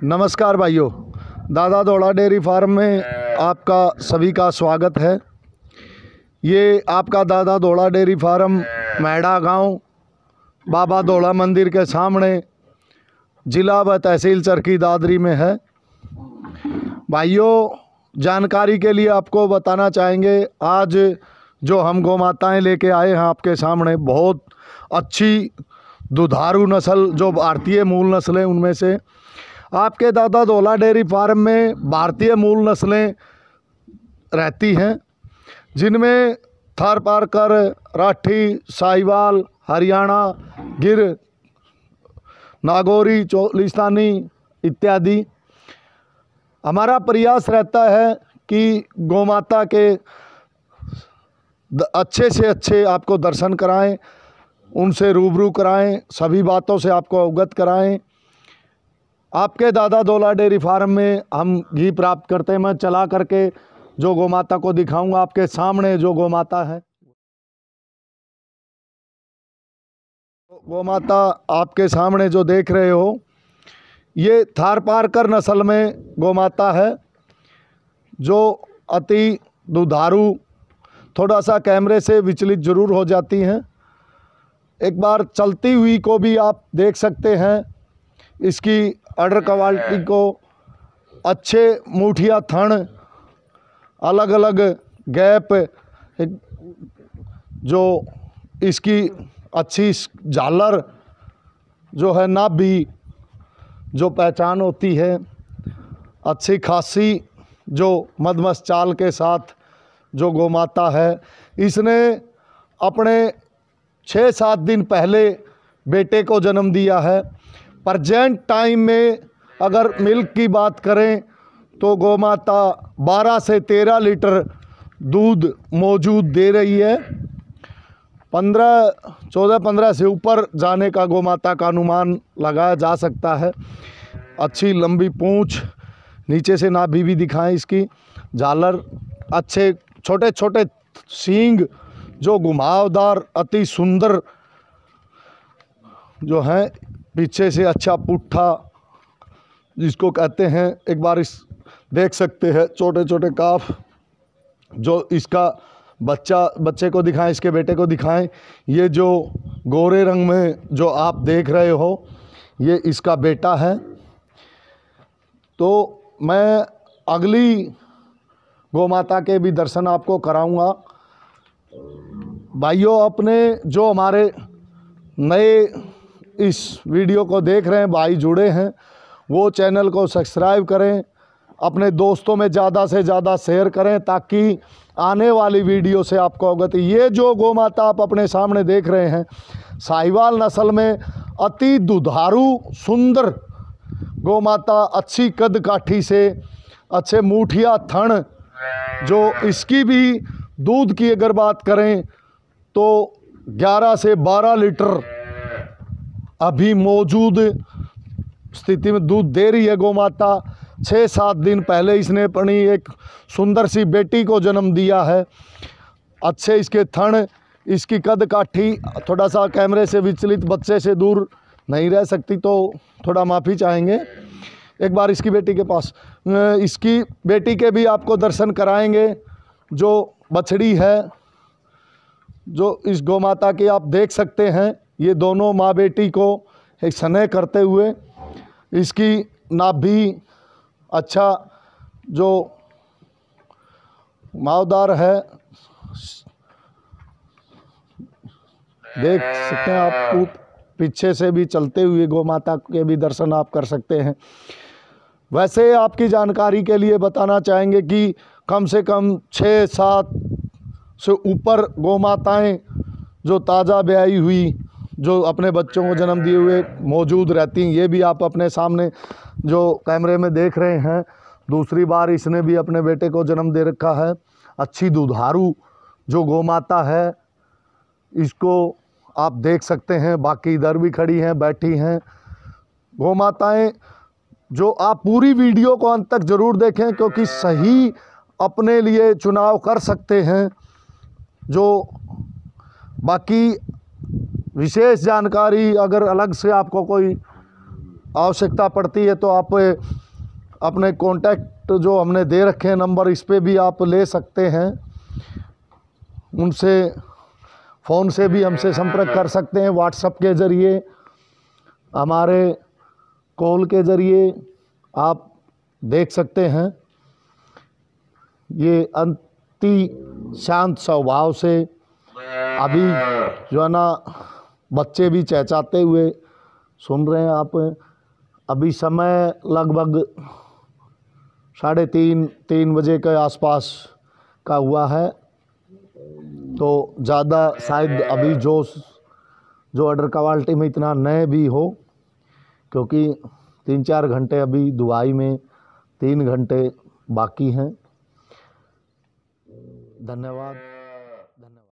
नमस्कार भाइयों, दादा दौड़ा डेयरी फार्म में आपका सभी का स्वागत है। ये आपका दादा दौड़ा डेयरी फार्म, मैडा गाँव, बाबा दौड़ा मंदिर के सामने ज़िला व तहसील चरखी दादरी में है। भाइयों, जानकारी के लिए आपको बताना चाहेंगे, आज जो हम गौ माताएँ लेके आए हैं आपके सामने, बहुत अच्छी दुधारू नस्ल, जो भारतीय मूल नस्ल उनमें से आपके दादा धोला डेयरी फार्म में भारतीय मूल नस्लें रहती हैं, जिनमें थार पारकर राठी, साहिवाल, हरियाणा, गिर, नागौरी, चोलिस्तानी इत्यादि। हमारा प्रयास रहता है कि गौमाता के अच्छे से अच्छे आपको दर्शन कराएँ, उनसे रूबरू कराएँ, सभी बातों से आपको अवगत कराएँ आपके दादा दौला डेयरी फार्म में हम घी प्राप्त करते हैं, मैं चला करके जो गौ माता को दिखाऊँगा, आपके सामने जो गौ माता है। गौ माता आपके सामने जो देख रहे हो, ये थार पारकर नस्ल में गौ माता है, जो अति दुधारू, थोड़ा सा कैमरे से विचलित ज़रूर हो जाती हैं। एक बार चलती हुई को भी आप देख सकते हैं, इसकी अडर क्वालिटी को अच्छे मूठिया थन अलग अलग गैप, जो इसकी अच्छी झालर जो है ना भी जो पहचान होती है, अच्छी खासी जो मदमस चाल के साथ जो गौ माता है। इसने अपने छः सात दिन पहले बेटे को जन्म दिया है। प्रजेंट टाइम में अगर मिल्क की बात करें तो गौ माता 12 से 13 लीटर दूध मौजूद दे रही है। 15 14 15 से ऊपर जाने का गौ माता का अनुमान लगाया जा सकता है। अच्छी लंबी पूँछ, नीचे से नाभि भी दिखाएँ इसकी। झालर अच्छे छोटे छोटे सींग, जो घुमावदार, अति सुंदर जो हैं पीछे से अच्छा पुट्ठा, जिसको कहते हैं, एक बार इस, देख सकते हैं छोटे छोटे काफ, जो इसका बच्चा, बच्चे को दिखाएँ, इसके बेटे को दिखाएँ, ये जो गोरे रंग में जो आप देख रहे हो, ये इसका बेटा है। तो मैं अगली गौ माता के भी दर्शन आपको कराऊँगा। भाइयों, अपने जो हमारे नए इस वीडियो को देख रहे हैं, भाई जुड़े हैं। वो चैनल को सब्सक्राइब करें, अपने दोस्तों में ज़्यादा से ज़्यादा शेयर करें ताकि आने वाली वीडियो से आपको अवगत ये जो गौ माता आप अपने सामने देख रहे हैं, साहिवाल नस्ल में अति दुधारू, सुंदर गौ माता अच्छी कद काठी से अच्छे मूठिया थन जो इसकी भी दूध की अगर बात करें तो 11 से 12 लीटर अभी मौजूद स्थिति में दूध दे रही है गौ माता छः सात दिन पहले इसने अपनी एक सुंदर सी बेटी को जन्म दिया है। अच्छे इसके थण, इसकी कद काठी, थोड़ा सा कैमरे से विचलित बच्चे से दूर नहीं रह सकती तो थोड़ा माफ़ी चाहेंगे। एक बार इसकी बेटी के पास इसकी बेटी के भी आपको दर्शन कराएँगे, जो बछड़ी है, जो इस गौ माता की आप देख सकते हैं। ये दोनों माँ बेटी को एक स्नेह करते हुए इसकी नाभि अच्छा जो मावदार है, देख सकते हैं आप पीछे से भी चलते हुए गौ माता के भी दर्शन आप कर सकते हैं। वैसे आपकी जानकारी के लिए बताना चाहेंगे कि कम से कम छः सात से ऊपर गौ माताएँ जो ताज़ा ब्याई हुई जो अपने बच्चों को जन्म दिए हुए मौजूद रहती हैं, ये भी आप अपने सामने जो कैमरे में देख रहे हैं। दूसरी बार इसने भी अपने बेटे को जन्म दे रखा है। अच्छी दुधारू जो गौ माता है, इसको आप देख सकते हैं। बाकी इधर भी खड़ी हैं, बैठी हैं। गौ माताएँ जो आप पूरी वीडियो को अंत तक ज़रूर देखें, क्योंकि सही अपने लिए चुनाव कर सकते हैं। जो बाकी विशेष जानकारी अगर अलग से आपको कोई आवश्यकता पड़ती है तो आप अपने कांटेक्ट जो हमने दे रखे हैं नंबर, इस पर भी आप ले सकते हैं। उनसे, फ़ोन से भी हमसे संपर्क कर सकते हैं व्हाट्सएप के ज़रिए, हमारे कॉल के ज़रिए आप देख सकते हैं। ये अंति शांत स्वभाव से अभी जो है ना बच्चे भी चहचाते हुए सुन रहे हैं आप। अभी समय लगभग साढ़े तीन तीन बजे के आसपास का हुआ है। तो ज़्यादा शायद अभी जोश, जो ऑर्डर क्वालिटी में इतना नए भी हो, क्योंकि तीन चार घंटे अभी दुबई में तीन घंटे बाकी हैं। धन्यवाद।